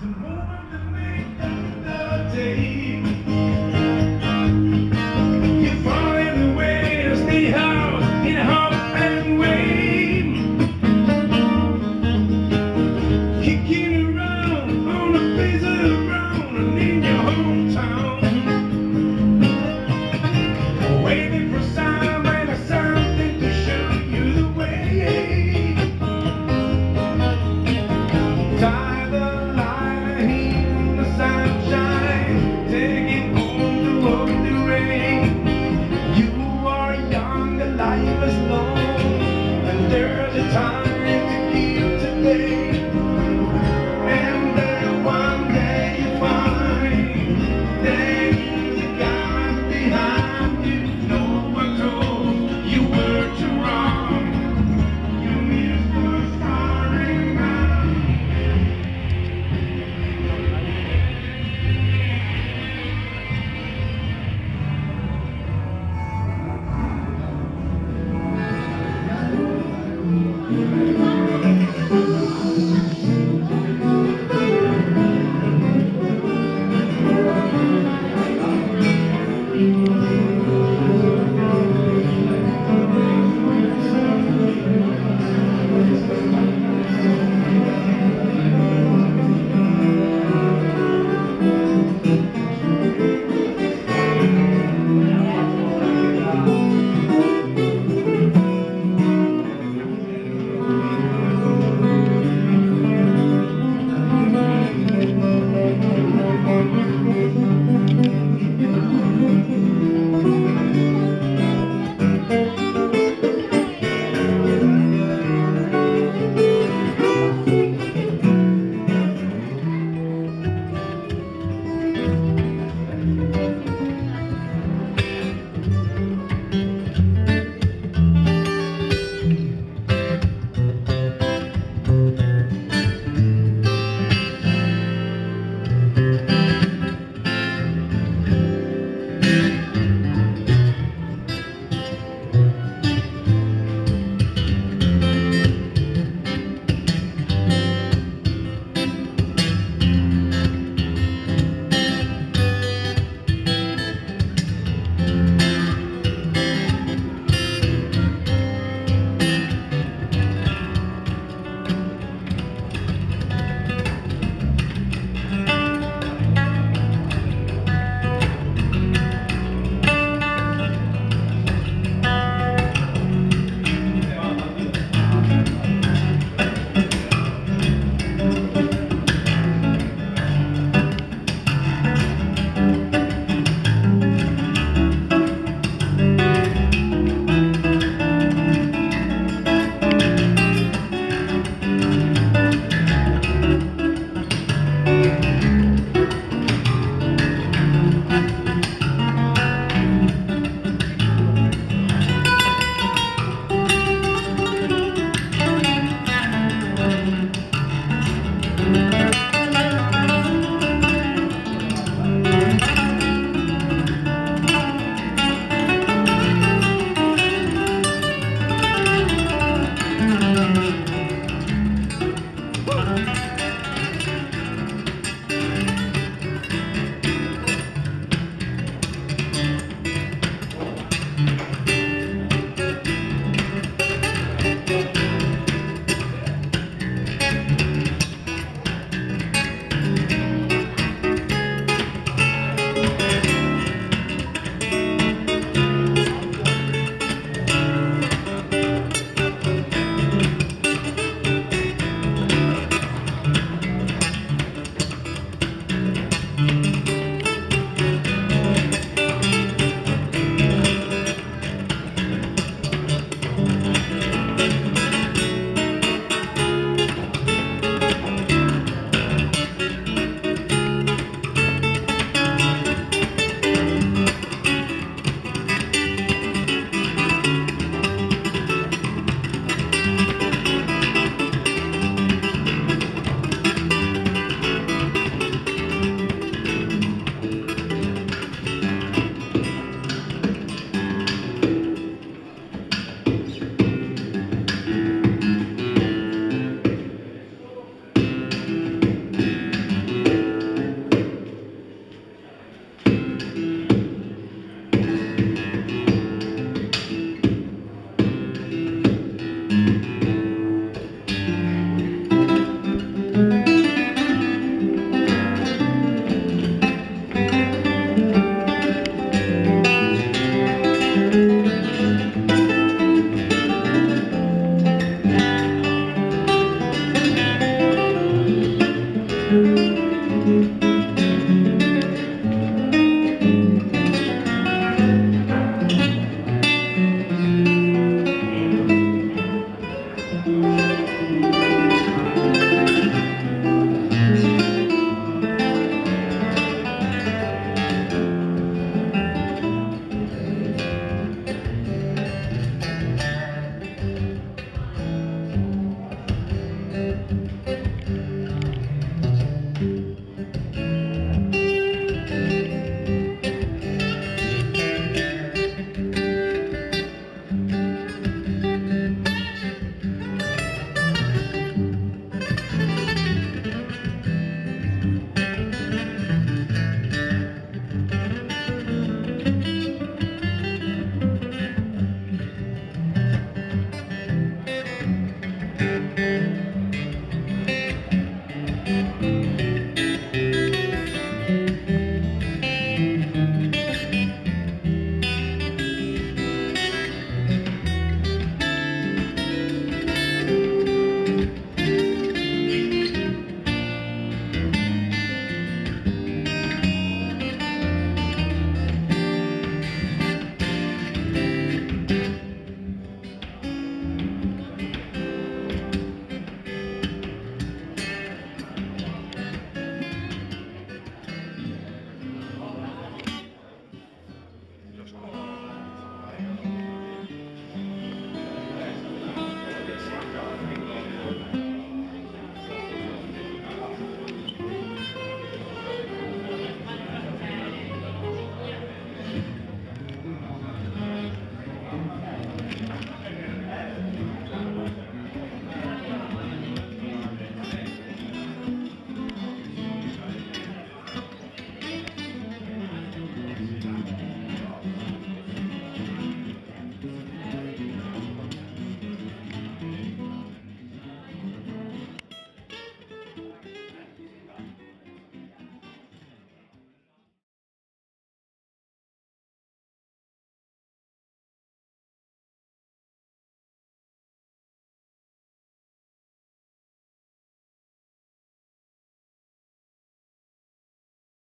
to move and to make